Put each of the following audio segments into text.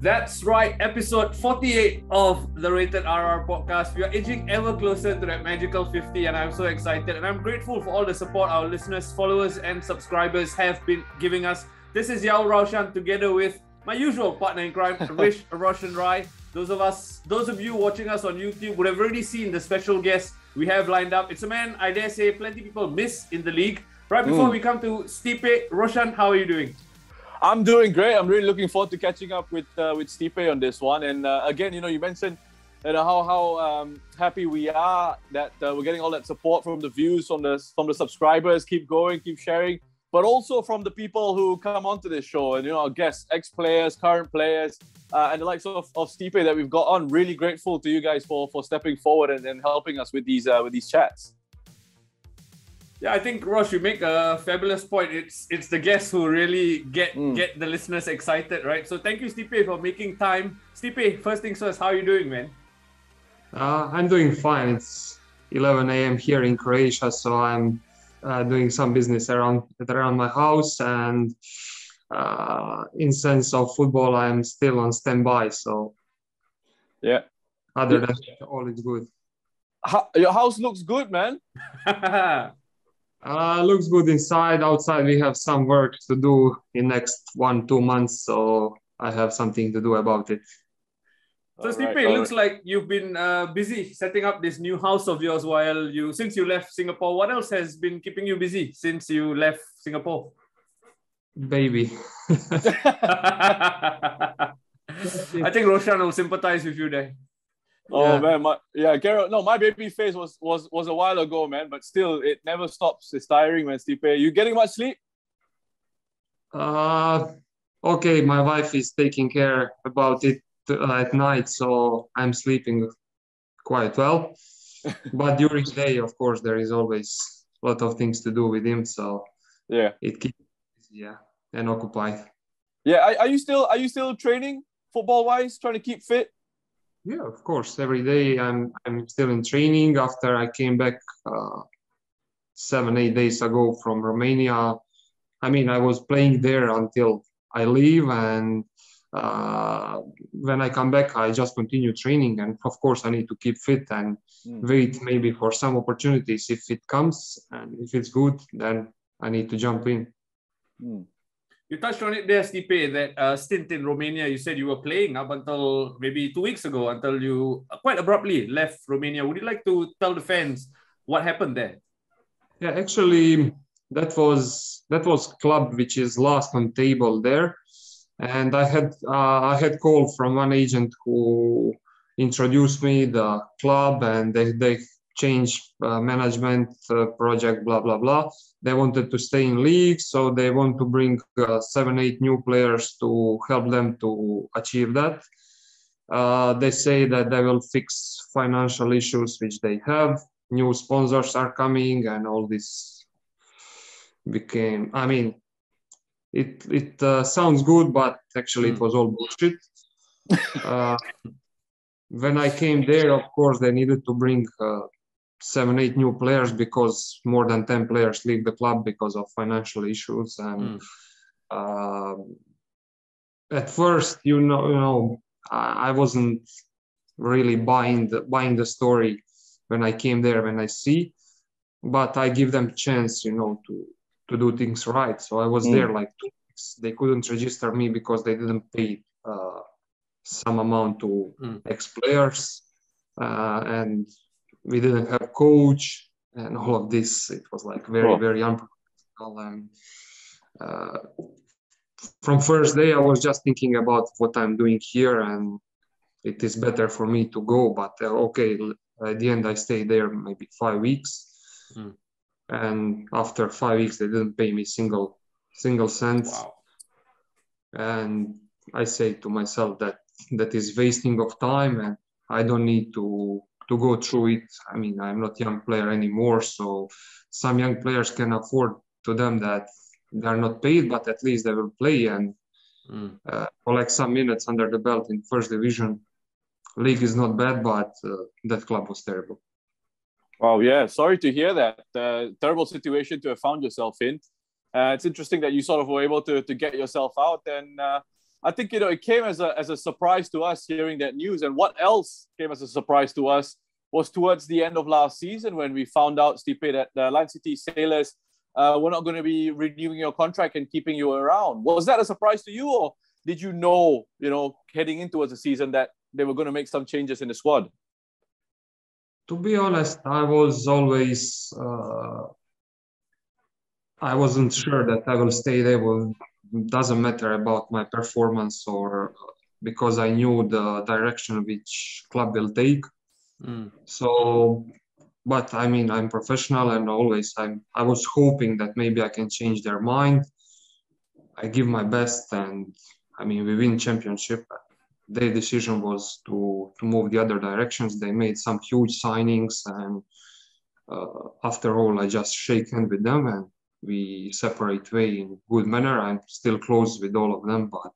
That's right, episode 48 of the Rated RR podcast. We are edging ever closer to that magical 50, and I'm so excited. And I'm grateful for all the support our listeners, followers, and subscribers have been giving us. This is Yao Raushan together with my usual partner in crime, Rish Roshan Rai. Those of us, those of you watching us on YouTube would have already seen the special guest we have lined up. It's a man I dare say plenty people miss in the league. Right before mm. we come to Stipe, Roshan, how are you doing? I'm doing great. I'm really looking forward to catching up with uh, with Stipe on this one. And uh, again, you know, you mentioned you know how how um, happy we are that uh, we're getting all that support from the views from the from the subscribers. Keep going, keep sharing, but also from the people who come onto this show and you know, our guests, ex players, current players, uh, and the likes of, of Stipe that we've got on. Really grateful to you guys for for stepping forward and, and helping us with these uh, with these chats. Yeah, I think Ross, you make a fabulous point. It's it's the guests who really get mm. get the listeners excited, right? So thank you, Stipe, for making time. Stipe, first things first, how are you doing, man? Uh, I'm doing fine. It's 11 a.m. here in Croatia, so I'm uh, doing some business around around my house, and uh, in sense of football, I'm still on standby. So yeah, other than that, all is good. How, your house looks good, man. Uh, looks good inside. Outside, we have some work to do in next one two months, so I have something to do about it. So, Stipe, right, it looks right. like you've been uh, busy setting up this new house of yours while you since you left Singapore. What else has been keeping you busy since you left Singapore? Baby. I think Roshan will sympathize with you there. Oh yeah. man, my yeah, Garrett. No, my baby face was was was a while ago, man. But still, it never stops. It's tiring, man. Stipe, you getting much sleep? Uh, okay. My wife is taking care about it uh, at night, so I'm sleeping quite well. but during the day, of course, there is always a lot of things to do with him. So yeah, it keeps yeah and occupied. Yeah, are, are you still are you still training football wise, trying to keep fit? Yeah, of course. Every day I'm I'm still in training. After I came back uh, seven eight days ago from Romania, I mean I was playing there until I leave, and uh, when I come back, I just continue training. And of course, I need to keep fit and mm. wait maybe for some opportunities if it comes, and if it's good, then I need to jump in. Mm. You touched on it there, Stipe, that uh, stint in Romania, you said you were playing up until maybe two weeks ago, until you quite abruptly left Romania. Would you like to tell the fans what happened there? Yeah, actually, that was that was club which is last on table there, and I had uh, I had call from one agent who introduced me the club, and they they change uh, management uh, project, blah blah blah. They wanted to stay in league, so they want to bring uh, seven, eight new players to help them to achieve that. Uh, they say that they will fix financial issues which they have. New sponsors are coming, and all this became. I mean, it it uh, sounds good, but actually it hmm. was all bullshit. Uh, when I came there, of course, they needed to bring seven, eight new players because more than 10 players leave the club because of financial issues. And mm. uh, at first, you know, you know, I, wasn't really buying the buying the story when I came there when I see, but I give them chance, you know, to to do things right. So I was mm. there like two weeks. They couldn't register me because they didn't pay uh, some amount to mm. ex players, uh, and we didn't have coach and all of this. It was like very, oh. very unprofessional. And uh, from first day, I was just thinking about what I'm doing here, and it is better for me to go. But uh, okay, at the end, I stayed there maybe five weeks, mm. and after five weeks, they didn't pay me single single cent. Wow. And I say to myself that that is wasting of time, and I don't need to to go through it. I mean, I'm not young player anymore, so some young players can afford to them that they're not paid, but at least they will play and mm. uh, collect some minutes under the belt in first division. League is not bad, but uh, that club was terrible. Wow, yeah, sorry to hear that. Uh, terrible situation to have found yourself in. Uh, it's interesting that you sort of were able to, to get yourself out and uh, I think you know it came as a as a surprise to us hearing that news. And what else came as a surprise to us was towards the end of last season when we found out, Stipe, that the Lion City Sailors uh, were not going to be renewing your contract and keeping you around. Was that a surprise to you, or did you know, you know, heading into the season that they were going to make some changes in the squad? To be honest, I was always uh, I wasn't sure that I will stay there. Doesn't matter about my performance or because I knew the direction which club will take. Mm. So, but I mean, I'm professional and always I'm. I was hoping that maybe I can change their mind. I give my best, and I mean, we win championship. Their decision was to to move the other directions. They made some huge signings, and uh, after all, I just shake hand with them, and we separate way in good manner. I'm still close with all of them, but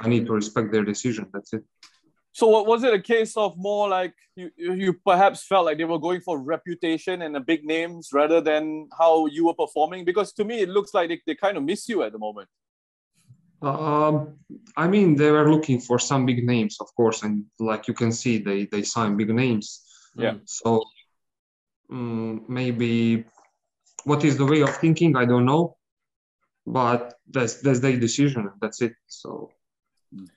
I need to respect their decision. That's it. So was it a case of more like you you perhaps felt like they were going for reputation and the big names rather than how you were performing? Because to me it looks like they, they kind of miss you at the moment. Um, I mean they were looking for some big names, of course, and like you can see they they sign big names. Yeah. So um, maybe what is the way of thinking? I don't know, but that's that's their decision. That's it. So mm.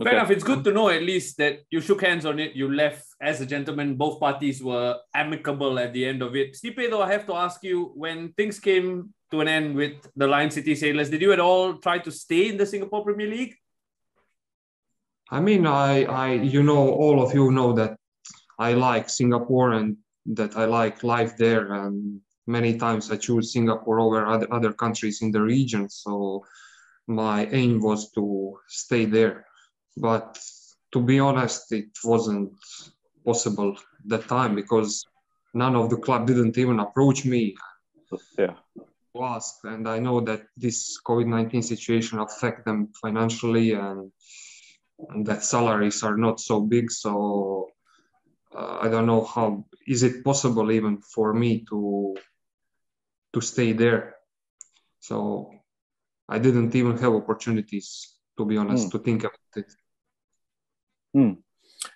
Okay. Fair enough. It's good to know at least that you shook hands on it. You left as a gentleman. Both parties were amicable at the end of it. Stipe, though, I have to ask you when things came to an end with the Lion City Sailors, did you at all try to stay in the Singapore Premier League? I mean, I, I, you know, all of you know that I like Singapore and that I like life there, and many times I choose Singapore over other, other countries in the region. So my aim was to stay there but to be honest, it wasn't possible that time because none of the club didn't even approach me. Yeah. To ask, and I know that this COVID nineteen situation affect them financially, and, and that salaries are not so big. So uh, I don't know how is it possible even for me to to stay there. So I didn't even have opportunities, to be honest, mm. to think about it. Mm.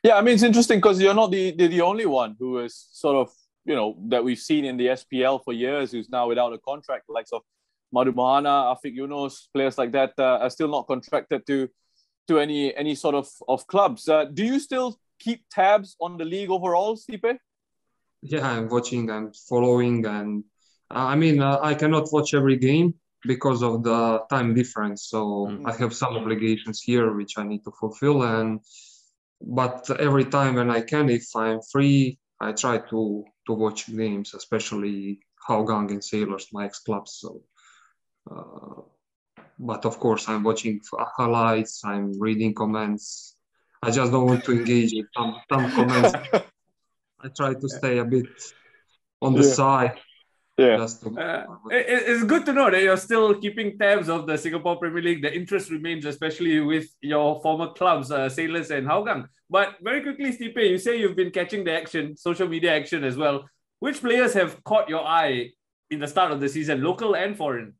Yeah, I mean it's interesting because you're not the, the the only one who is sort of you know that we've seen in the SPL for years who's now without a contract, the likes of Madhu Mohana, Afiq Yunos, players like that uh, are still not contracted to to any any sort of of clubs. Uh, do you still keep tabs on the league overall, Stipe? Yeah, I'm watching, I'm following, and I mean uh, I cannot watch every game because of the time difference. So mm-hmm. I have some obligations here which I need to fulfill, and but every time when I can, if I'm free, I try to to watch games, especially Hougang and Sailors, my ex clubs. So, uh, but of course, I'm watching highlights. I'm reading comments. I just don't want to engage in some some comments. I try to stay a bit on the yeah. side yeah. Uh, it, it's good to know that you're still keeping tabs of the Singapore Premier League. The interest remains, especially with your former clubs, uh, Sailors and Hougang. But very quickly, Stipe, you say you've been catching the action, social media action as well. Which players have caught your eye in the start of the season, local and foreign?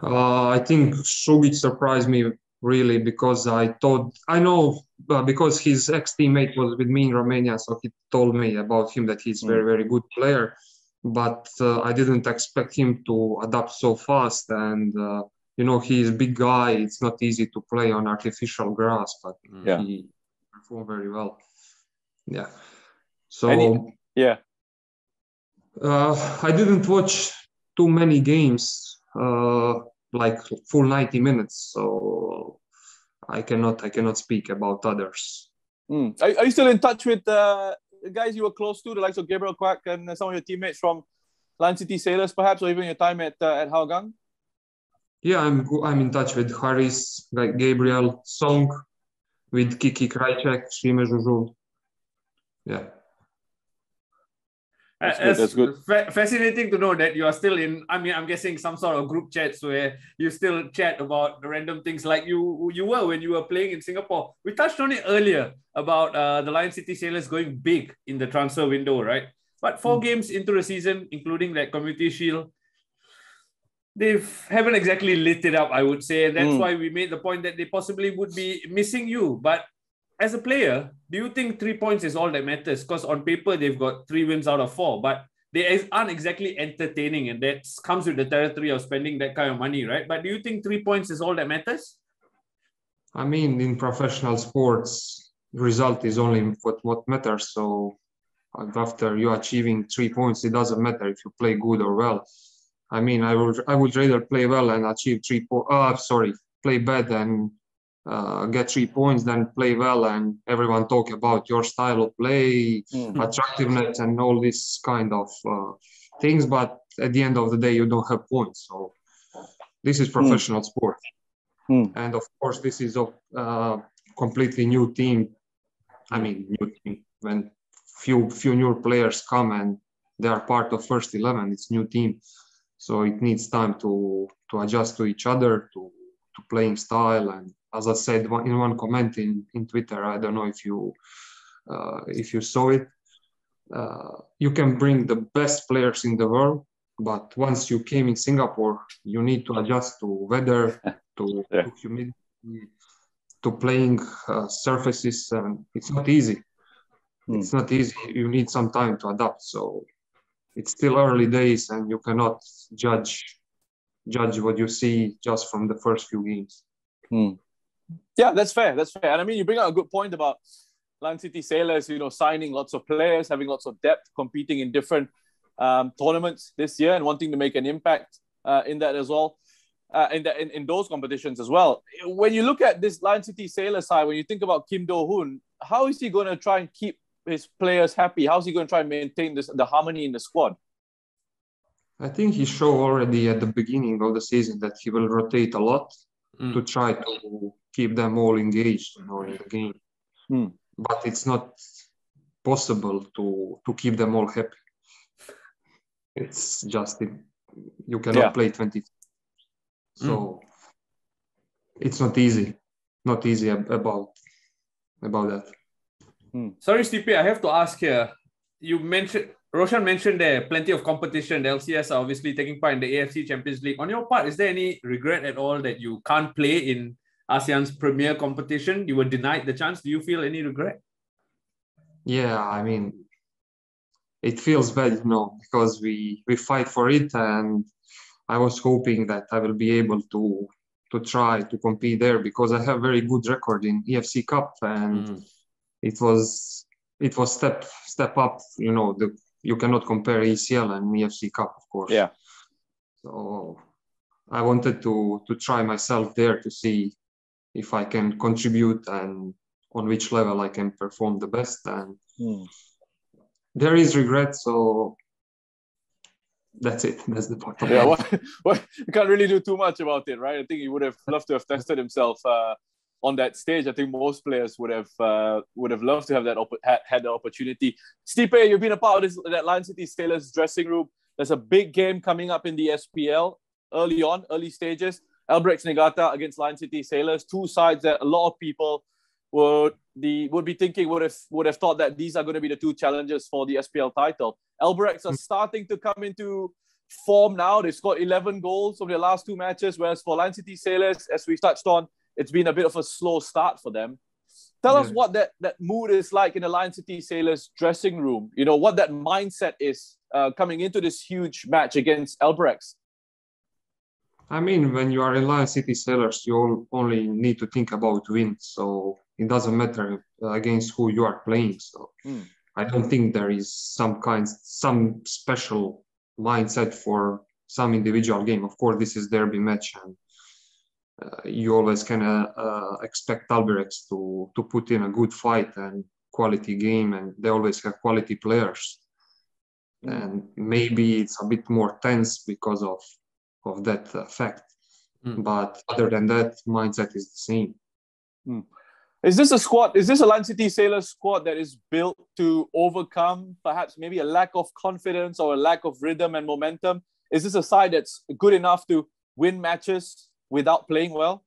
Uh, I think Sugic surprised me really because I thought I know uh, because his ex teammate was with me in Romania, so he told me about him that he's mm. very very good player but uh, I didn't expect him to adapt so fast. And uh, you know, he's a big guy. It's not easy to play on artificial grass, but mm. yeah. he performed very well. Yeah. So yeah, uh, I didn't watch too many games, uh, like full ninety minutes. So I cannot I cannot speak about others. Mm. Are, are, you still in touch with uh, guys you were close to, the likes of Gabriel Quak and some of your teammates from Lion City Sailors, perhaps, or even your time at uh, at Hougang? Yeah, I'm I'm in touch with Harris, like Gabriel, Song, with Kiki Krajcek, Shime Juju. Yeah. That's good. That's good. Fa- fascinating to know that you are still in. I mean, I'm guessing some sort of group chats where you still chat about random things like you you were when you were playing in Singapore. We touched on it earlier about uh, the Lion City Sailors going big in the transfer window, right? But four mm. games into the season, including that Community Shield, they haven't exactly lit it up, I would say. And that's mm. why we made the point that they possibly would be missing you. But as a player, do you think three points is all that matters? Because on paper, they've got three wins out of four, but they aren't exactly entertaining. And that comes with the territory of spending that kind of money, right? But do you think three points is all that matters? I mean, in professional sports, result is only what, what matters. So after you achieving three points, it doesn't matter if you play good or well. I mean, I would I would rather play well and achieve three points. Oh, uh, sorry, play bad and uh, get three points then play well and everyone talk about your style of play, mm-hmm. attractiveness, and all this kind of uh, things. But at the end of the day, you don't have points. So this is hmm. professional mm. sport, mm. and of course, this is a uh, completely new team. I mean, new team when few few new players come and they are part of first eleven. It's new team, so it needs time to to adjust to each other, to to playing style and as I said in one comment in, in Twitter, I don't know if you uh, if you saw it, uh, you can bring the best players in the world, but once you came in Singapore, you need to adjust to weather, to, yeah. to humidity, to playing uh, surfaces, and it's not easy. Hmm. It's not easy. You need some time to adapt. So it's still early days, and you cannot judge judge what you see just from the first few games. Hmm. Yeah, that's fair. That's fair. And I mean, you bring out a good point about Lion City Sailors, you know, signing lots of players, having lots of depth, competing in different um, tournaments this year and wanting to make an impact uh, in that as well. Uh, in, the, in, in those competitions as well. When you look at this Lion City Sailors side, when you think about Kim Do Hoon, how is he going to try and keep his players happy? How is he going to try and maintain this the harmony in the squad? I think he showed already at the beginning of the season that he will rotate a lot mm. to try to keep them all engaged you know, in the game. Mm. But it's not possible to to keep them all happy. It's just it, you cannot yeah. play 20. So mm. it's not easy. Not easy about about that. Mm. Sorry, Stipe, I have to ask here. You mentioned Roshan mentioned there plenty of competition. The LCS are obviously taking part in the AFC Champions League. On your part, is there any regret at all that you can't play in ASEAN's premier competition? You were denied the chance. Do you feel any regret? Yeah, I mean, it feels bad, you know, because we we fight for it, and I was hoping that I will be able to to try to compete there because I have very good record in AFC Cup, and mm. it was it was step step up. You know, the you cannot compare ACL and AFC Cup, of course. Yeah. So I wanted to to try myself there to see if I can contribute and on which level I can perform the best. And mm. there is regret, so that's it. That's the part. Yeah, well, well, you can't really do too much about it, right? I think he would have loved to have tested himself uh, on that stage. I think most players would have uh, would have loved to have that op- had, had the opportunity. Stipe, you've been a part of this that Lion City Sailors dressing room. There's a big game coming up in the SPL early on, early stages. Albirex Niigata against Lion City Sailors, two sides that a lot of people would the would be thinking would have would have thought that these are going to be the two challenges for the SPL title. Albirex are starting to come into form now. They scored 11 goals over the last two matches, whereas for Lion City Sailors, as we touched on, it's been a bit of a slow start for them. Tell yeah. us what that, that mood is like in the Lion City Sailors dressing room. You know, what that mindset is uh, coming into this huge match against Albirex. I mean, when you are in Lion City Sailors, you only need to think about win. So it doesn't matter against who you are playing. So mm. I don't think there is some kind, some special mindset for some individual game. Of course, this is derby match, and uh, you always can uh, uh, expect Albirex to to put in a good fight and quality game, and they always have quality players. Mm. And maybe it's a bit more tense because of of that effect. Mm. But other than that, mindset is the same. Mm. Is this a squad? Is this a Lion City Sailors squad that is built to overcome perhaps maybe a lack of confidence or a lack of rhythm and momentum? Is this a side that's good enough to win matches without playing well?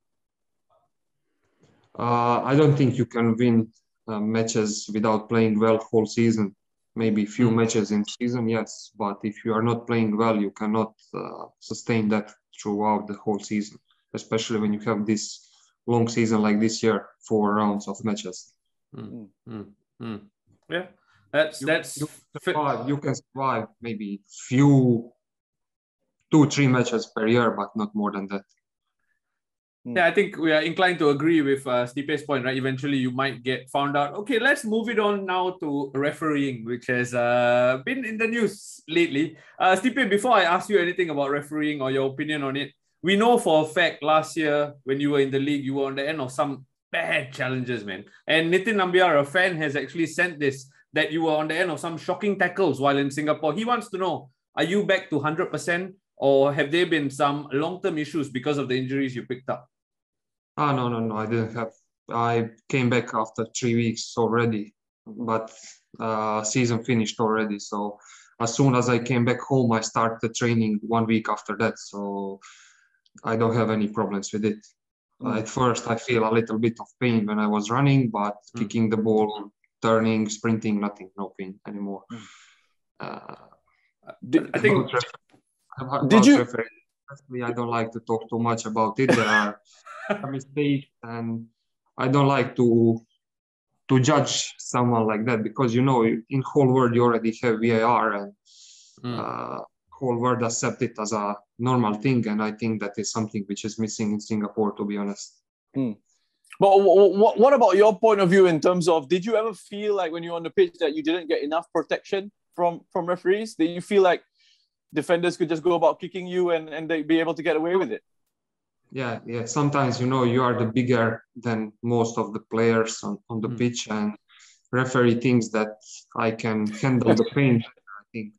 Uh, I don't think you can win uh, matches without playing well whole season maybe few mm. matches in season, yes. But if you are not playing well, you cannot uh, sustain that throughout the whole season, especially when you have this long season like this year, four rounds of matches. Mm, mm, mm. Yeah, that's You- that's you fit- survive, you can survive maybe few, two, three matches per year, but not more than that. Yeah, I think we are inclined to agree with uh, Stipe's point, right? Eventually, you might get found out. Okay, let's move it on now to refereeing, which has uh, been in the news lately. Uh, Stipe, before I ask you anything about refereeing or your opinion on it, we know for a fact last year when you were in the league, you were on the end of some bad challenges, man. And Nitin Nambiar, a fan, has actually sent this that you were on the end of some shocking tackles while in Singapore. He wants to know are you back to 100% or have there been some long term issues because of the injuries you picked up? Ah, no, no, no, I didn't have. I came back after three weeks already, but uh, season finished already. So as soon as I came back home, I started training one week after that. So I don't have any problems with it. Mm. At first, I feel a little bit of pain when I was running, but Mm. kicking the ball, turning, sprinting, nothing, no pain anymore. Mm. Uh, Did, I think- Did you- referee, personally, I don't like to talk too much about it. There are mistakes, and I don't like to to judge someone like that because you know in whole world you already have VAR and Mm. uh, whole world accept it as a normal thing, and I think that is something which is missing in Singapore, to be honest. But what, what about your point of view in terms of did you ever feel like when you're on the pitch that you didn't get enough protection from from referees? Did you feel like defenders could just go about kicking you and, and they be able to get away with it? Yeah, yeah. Sometimes you know you are the bigger than most of the players on, on the Mm. pitch, and referee thinks that I can handle the pain. I think,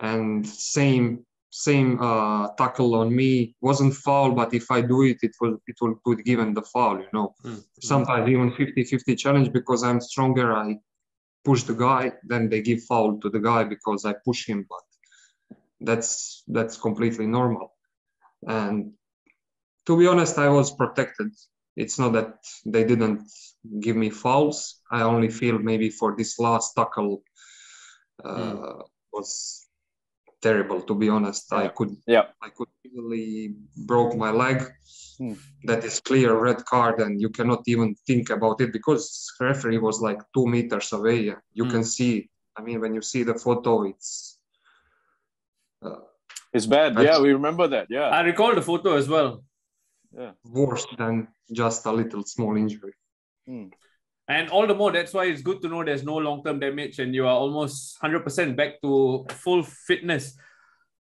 and same same uh, tackle on me wasn't foul, but if I do it, it will it will put given the foul. You know, Mm. sometimes even 50-50 challenge because I'm stronger. I push the guy, then they give foul to the guy because I push him, but that's that's completely normal. And to be honest, I was protected. It's not that they didn't give me fouls. I only feel maybe for this last tackle uh, was terrible. To be honest, I could Yeah. I could easily broke my leg. Hmm. That is clear red card, and you cannot even think about it because referee was like two meters away. You Hmm. can see. I mean, when you see the photo, it's It's bad. Yeah, we remember that. Yeah. I recall the photo as well. Yeah. Worse than just a little small injury. And all the more, that's why it's good to know there's no long term damage and you are almost 100% back to full fitness.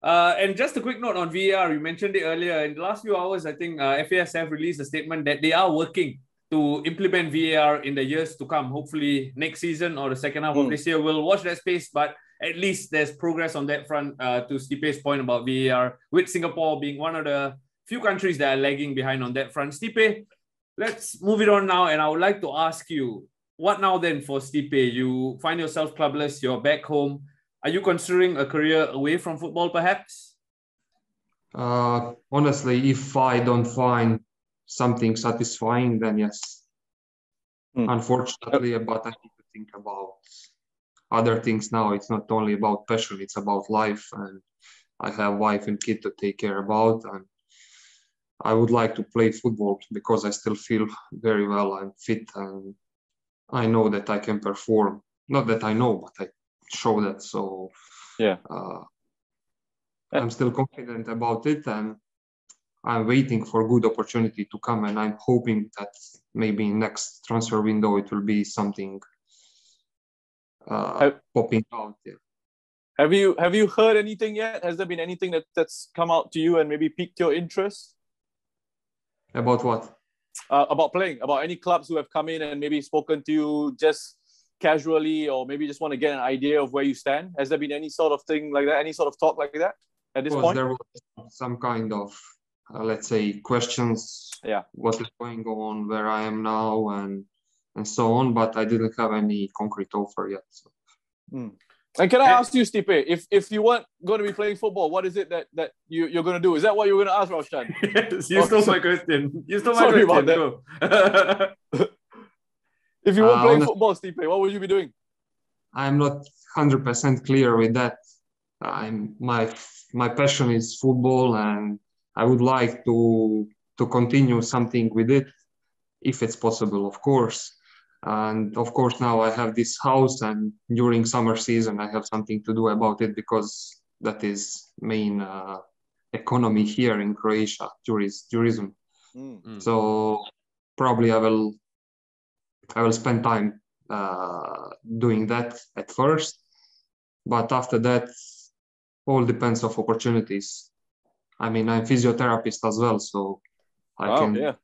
Uh, and just a quick note on VAR, you mentioned it earlier. In the last few hours, I think uh, FAS have released a statement that they are working to implement VAR in the years to come. Hopefully, next season or the second half of Mm. this year, we'll watch that space. But at least there's progress on that front. Uh, to Stipe's point about VAR, with Singapore being one of the few countries that are lagging behind on that front. Stipe, let's move it on now. And I would like to ask you, what now then for Stipe? You find yourself clubless, you're back home. Are you considering a career away from football, perhaps? Uh, honestly, if I don't find something satisfying, then yes. Hmm. Unfortunately, but I need to think about other things now. It's not only about passion; it's about life, and I have wife and kid to take care about. And I would like to play football because I still feel very well. I'm fit, and I know that I can perform. Not that I know, but I show that. So Yeah. uh, I'm still confident about it, and I'm waiting for good opportunity to come, and I'm hoping that maybe next transfer window it will be something uh, Have- popping out. Yeah. Have you have you heard anything yet? Has there been anything that, that's come out to you and maybe piqued your interest About what? uh, about playing? About any clubs who have come in and maybe spoken to you just casually, or maybe just want to get an idea of where you stand? Has there been any sort of thing like that? Any sort of talk like that at this point? there was some kind of uh, let's say questions? Yeah. What is going on? Where I am now, and and so on. But I didn't have any concrete offer yet. So. And can I Eh. ask you, Stipe, if if you weren't going to be playing football, what is it that that you, you're going to do? Is that what you're going to ask, Roshan? yes, you stole my question. You stole my Sorry question. about Go. If you weren't Uh, playing honest- football, Stipe, what would you be doing? I'm not hundred percent clear with that. I'm my my passion is football, and I would like to to continue something with it if it's possible, of course. And of course, now I have this house, and during summer season, I have something to do about it because that is main uh, economy here in Croatia, tourist, tourism. Mm. So probably I will I will spend time uh, doing that at first, but after that, all depends of opportunities. I mean, I'm physiotherapist as well, so I Wow, can yeah.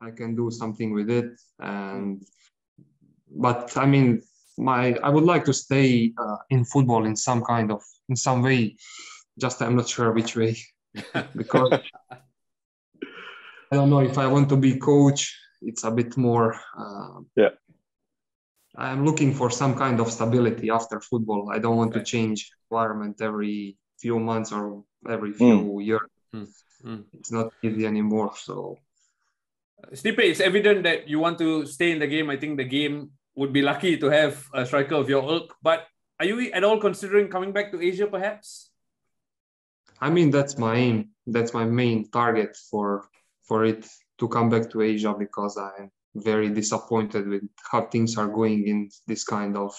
I can do something with it. And but I mean, my I would like to stay uh, in football in some kind of in some way. Just I'm not sure which way because I don't know if I want to be coach. It's a bit more. Uh, Yeah. I'm looking for some kind of stability after football. I don't want to change environment every few months or every few years. Mm. It's not easy anymore. So Stipe, it's evident that you want to stay in the game. I think the game would be lucky to have a striker of your ilk. But are you at all considering coming back to Asia, perhaps? I mean that's my aim. That's my main target for for it to come back to Asia because I'm very disappointed with how things are going in this kind of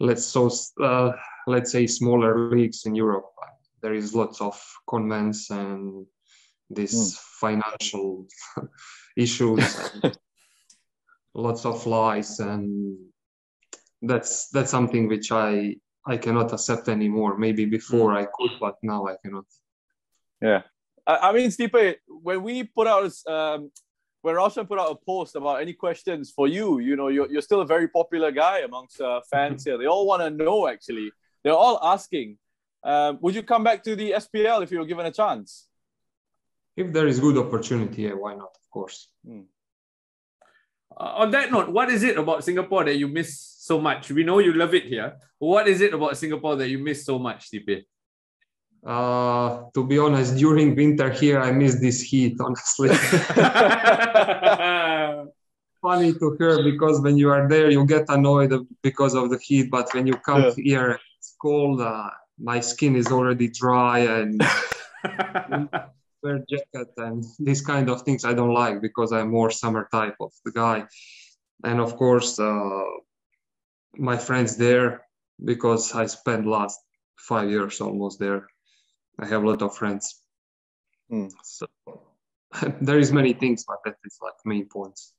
let's so uh, let's say smaller leagues in Europe. There is lots of comments and this financial issues, and lots of lies, and that's that's something which I I cannot accept anymore. Maybe before I could, but now I cannot. Yeah. I, I mean, Stipe, when we put out, um, when Roshan put out a post about any questions for you, you know, you're, you're still a very popular guy amongst uh, fans here. They all want to know, actually. They're all asking, um, would you come back to the SPL if you were given a chance? If there is good opportunity, yeah, why not? Of course. Uh, on that note, what is it about Singapore that you miss so much? We know you love it here. What is it about Singapore that you miss so much, Stipe? Uh, to be honest, during winter here, I miss this heat. Honestly, funny to hear because when you are there, you get annoyed because of the heat, but when you come Yeah. here, it's cold. Uh, my skin is already dry and wear jacket and these kind of things I don't like because I'm more summer type of the guy. And of course, uh, my friends there because I spent last five years almost there. I have a lot of friends. Hmm. So there is many things, but that is like main points.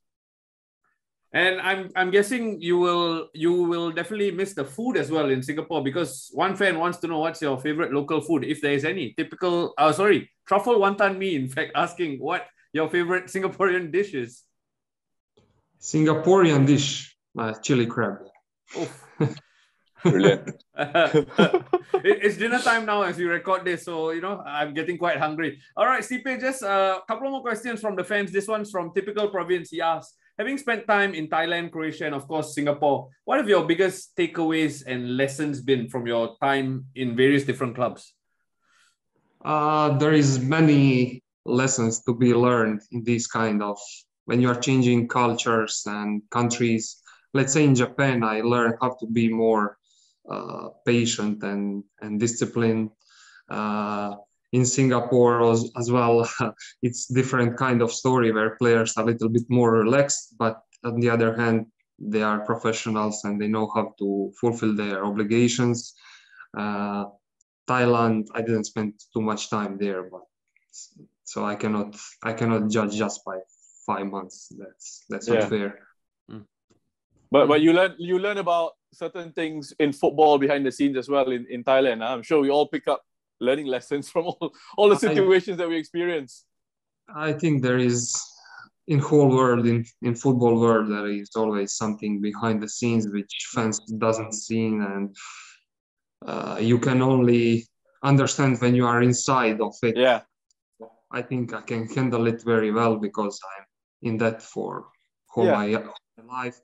And I'm I'm guessing you will you will definitely miss the food as well in Singapore because one fan wants to know what's your favorite local food, if there is any. Typical oh sorry, truffle wonton mee, in fact, asking what your favorite Singaporean dish is. Singaporean dish, uh, chili crab. Oof. Brilliant. It's dinner time now as we record this, so you know I'm getting quite hungry. All right, Stipe, just a couple more questions from the fans. This one's from typical province. He asks, having spent time in Thailand, Croatia, and of course Singapore, what have your biggest takeaways and lessons been from your time in various different clubs? Uh, there is many lessons to be learned in this kind of when you are changing cultures and countries. Let's say in Japan, I learned how to be more uh, patient and and disciplined. Uh, in Singapore as, as well, it's different kind of story where players are a little bit more relaxed, but on the other hand, they are professionals and they know how to fulfill their obligations. Uh, Thailand, I didn't spend too much time there, but so I cannot I cannot judge just by five months. That's that's Yeah. not fair. But but you learn you learn about certain things in football behind the scenes as well in, in Thailand. huh? I'm sure we all pick up learning lessons from all, all the I- situations that we experience. I think there is in whole world in in football world there is always something behind the scenes which fans doesn't see and uh, you can only understand when you are inside of it. Yeah. I think I can handle it very well because I'm in that for whole Yeah. my life.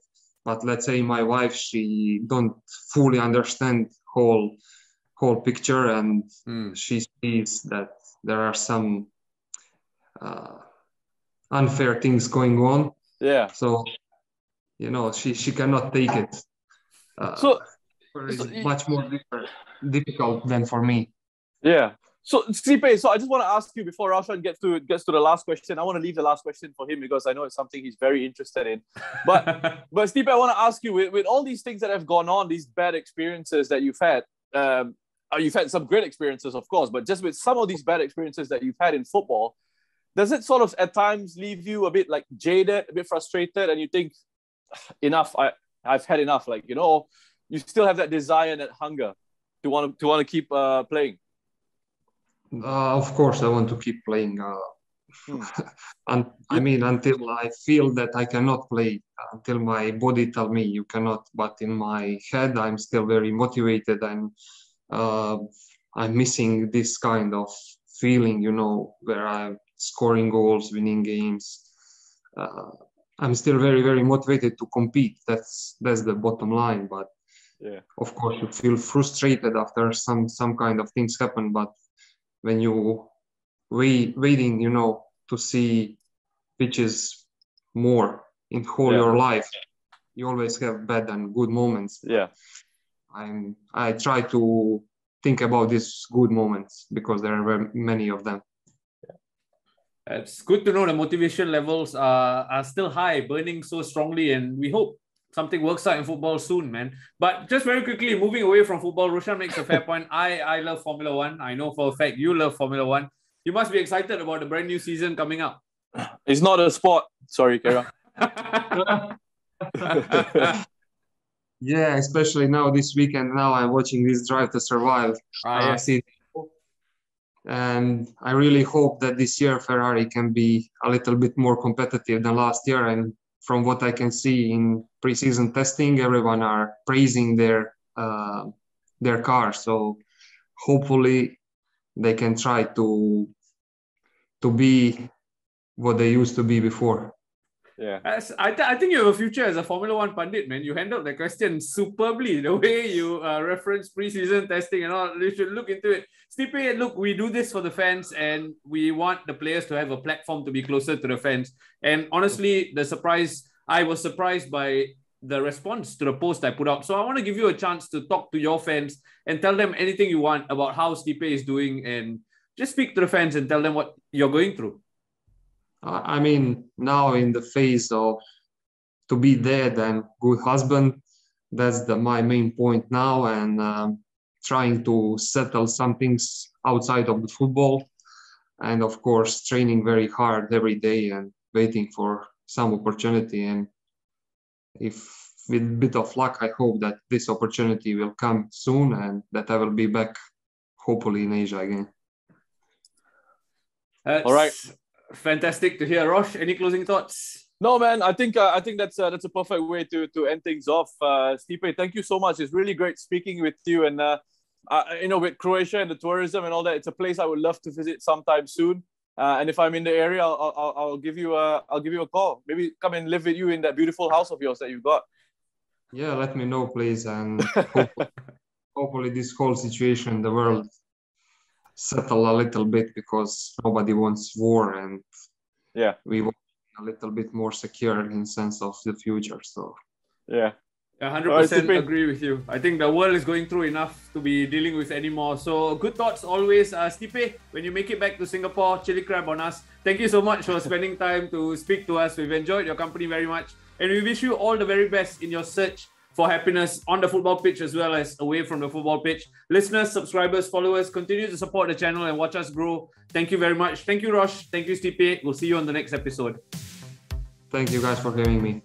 But let's say my wife, she don't fully understand whole whole picture, and Hmm. she sees that there are some uh, unfair things going on. Yeah. So, you know, she she cannot take it. Uh, So for it's so much more difficult than for me. yeah. So Stipe, so I just want to ask you before Roshan gets to gets to the last question. I want to leave the last question for him because I know it's something he's very interested in. But but Stipe, I want to ask you with, with all these things that have gone on, these bad experiences that you've had, um, uh, you've had some great experiences, of course, but just with some of these bad experiences that you've had in football, does it sort of at times leave you a bit like jaded, a bit frustrated, and you think, enough, I I've had enough, like you know, you still have that desire and that hunger to want to to want to keep uh, playing. Uh, of course, I want to keep playing. Uh, Hmm. and I mean, until I feel that I cannot play, until my body tell me you cannot. But in my head, I'm still very motivated. I'm uh, I'm missing this kind of feeling, you know, where I'm scoring goals, winning games. Uh, I'm still very, very motivated to compete. That's that's the bottom line. But Yeah. of course, you feel frustrated after some some kind of things happen. But when you wait, waiting, you know, to see which is more in whole Yeah. your life, you always have bad and good moments. Yeah. I'm I try to think about these good moments because there are many of them. It's good to know the motivation levels are, are still high, burning so strongly, and we hope something works out in football soon, man. But just very quickly, moving away from football, Roshan makes a fair point. I, I love Formula One. I know for a fact you love Formula One. You must be excited about the brand new season coming up. It's not a sport. Sorry, Kara. Yeah, especially now this weekend. Now I'm watching this Drive to Survive Ah, uh, yes. And I really hope that this year Ferrari can be a little bit more competitive than last year. And from what I can see in preseason testing, everyone are praising their uh, their car. So hopefully they can try to to be what they used to be before. Yeah. As, I, th- I think you have a future as a Formula One pundit, man. You handled the question superbly. The way you uh, reference preseason testing and all, you should look into it. Stipe, look, we do this for the fans and we want the players to have a platform to be closer to the fans. And honestly, the surprise, I was surprised by the response to the post I put out. So I want to give you a chance to talk to your fans and tell them anything you want about how Stipe is doing and just speak to the fans and tell them what you're going through. I I mean, now in the phase of to be dad and good husband, that's the my main point now, and um, trying to settle some things outside of the football, and of course training very hard every day and waiting for some opportunity. And if with a bit of luck, I hope that this opportunity will come soon and that I will be back, hopefully in Asia again. That's All right. Fantastic to hear. Rosh, any closing thoughts? No, man. I think uh, I think that's uh, that's a perfect way to to end things off. Uh, Stipe, thank you so much. It's really great speaking with you. And uh, uh, you know, with Croatia and the tourism and all that, it's a place I would love to visit sometime soon. Uh, and if I'm in the area, I'll, I'll, I'll give you a I'll give you a call. Maybe come and live with you in that beautiful house of yours that you've got. Yeah, let me know, please, and hopefully, hopefully this whole situation in the world settle a little bit because nobody wants war, and Yeah. we want a little bit more secure in sense of the future. So Yeah. Hundred All right, percent Stipe. agree with you. I think the world is going through enough to be dealing with anymore. So good thoughts always. Uh, Stipe, when you make it back to Singapore, chili crab on us. Thank you so much for spending time to speak to us. We've enjoyed your company very much, and we wish you all the very best in your search for happiness on the football pitch as well as away from the football pitch. Listeners, subscribers, followers, continue to support the channel and watch us grow. Thank you very much. Thank you, Rosh. Thank you, Stipe. We'll see you on the next episode. thank you guys for having me.